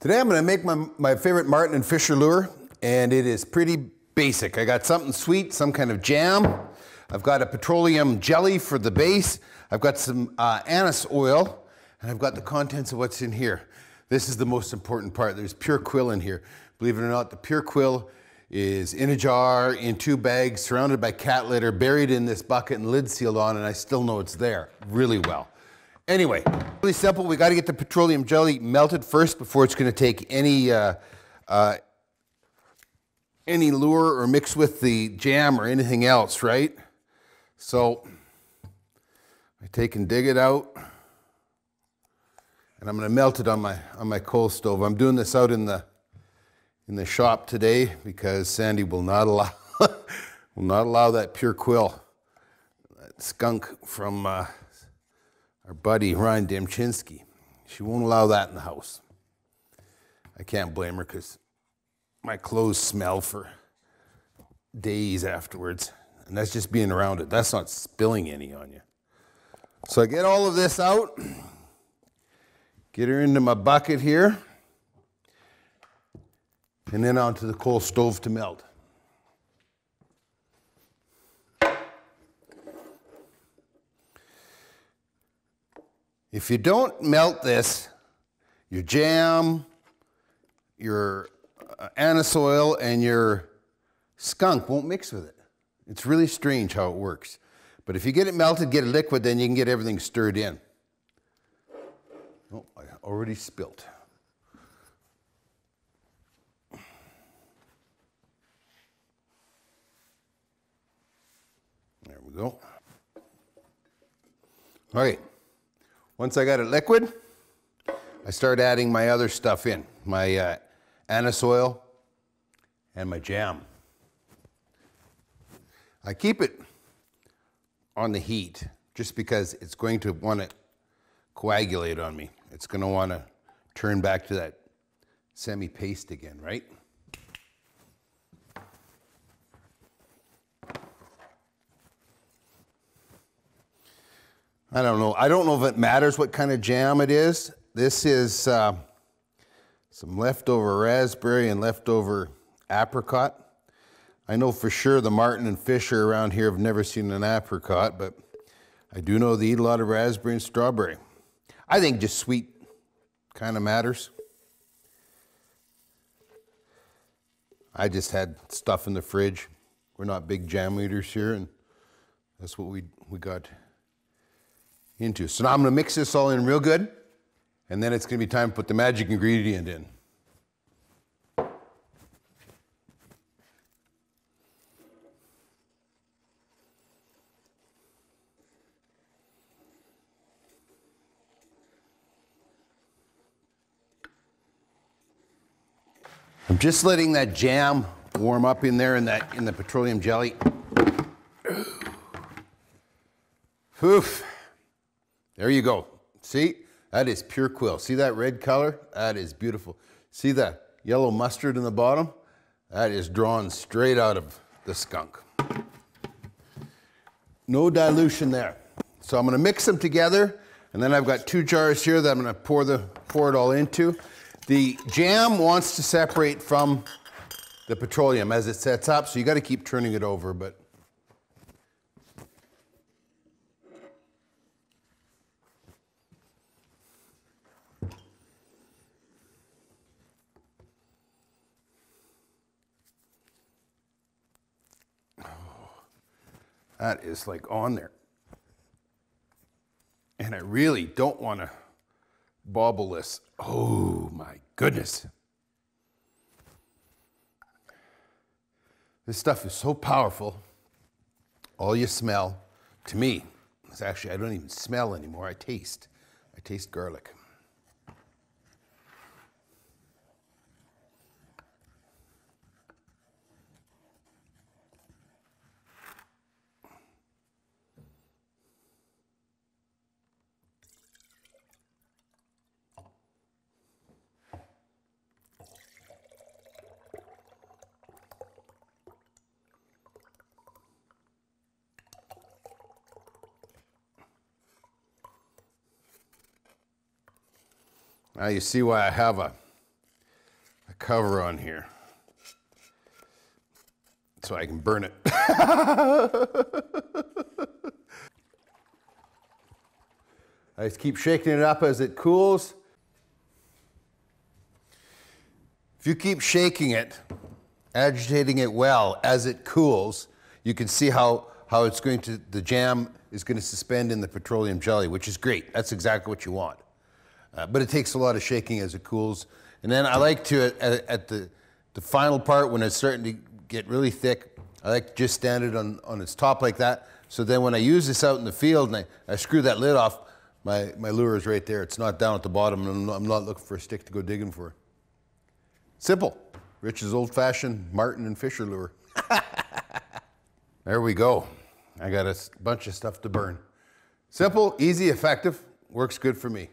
Today I'm going to make my, my favorite Marten and Fisher lure, and it is pretty basic. I got something sweet, some kind of jam. I've got a petroleum jelly for the base. I've got some uh, anise oil, and I've got the contents of what's in here. This is the most important part. There's pure quill in here. Believe it or not, the pure quill is in a jar, in two bags, surrounded by cat litter, buried in this bucket and lid sealed on, and I still know it's there really well. Anyway, really simple. We got to get the petroleum jelly melted first before it's going to take any uh, uh, any lure or mix with the jam or anything else, right? So I take and dig it out, and I'm going to melt it on my on my coal stove. I'm doing this out in the in the shop today because Sandy will not allow will not allow that pure quill, that skunk from. Uh, our buddy Ryan Demchinsky. She won't allow that in the house. I can't blame her because my clothes smell for days afterwards. And that's just being around it. That's not spilling any on you. So I get all of this out, get her into my bucket here, and then onto the coal stove to melt. If you don't melt this, your jam, your uh, anise oil, and your skunk won't mix with it. It's really strange how it works. But if you get it melted, get it liquid, then you can get everything stirred in. Oh, I already spilt. There we go. All right. Once I got it liquid, I start adding my other stuff in, my uh, anise oil and my jam. I keep it on the heat just because it's going to want to coagulate on me. It's going to want to turn back to that semi-paste again, right? I don't know. I don't know if it matters what kind of jam it is. This is uh, some leftover raspberry and leftover apricot. I know for sure the Marten and Fisher around here have never seen an apricot, but I do know they eat a lot of raspberry and strawberry. I think just sweet kind of matters. I just had stuff in the fridge. We're not big jam eaters here, and that's what we, we got into. So now I'm to mix this all in real good, and then it's going to be time to put the magic ingredient in. I'm just letting that jam warm up in there in that in the petroleum jelly. Oof. There you go. See, that is pure quill. See that red color? That is beautiful. See that yellow mustard in the bottom? That is drawn straight out of the skunk. No dilution there. So I'm gonna mix them together, and then I've got two jars here that I'm gonna pour, the, pour it all into. The jam wants to separate from the petroleum as it sets up, so you gotta keep turning it over, but That is like on there. And I really don't want to bobble this. Oh my goodness. This stuff is so powerful. All you smell, to me, is actually, I don't even smell anymore. I taste. I taste garlic. Now you see why I have a a cover on here so I can burn it. I just keep shaking it up as it cools. If you keep shaking it, agitating it well as it cools, you can see how, how it's going to, the jam is going to suspend in the petroleum jelly, which is great. That's exactly what you want. Uh, but it takes a lot of shaking as it cools. And then I like to, at, at, the, the final part, when it's starting to get really thick, I like to just stand it on, on its top like that. So then when I use this out in the field and I, I screw that lid off, my, my lure is right there. It's not down at the bottom, and I'm not, I'm not looking for a stick to go digging for. Simple. Rich's old fashioned Marten and Fisher lure. there we go. I got a bunch of stuff to burn. Simple, easy, effective, works good for me.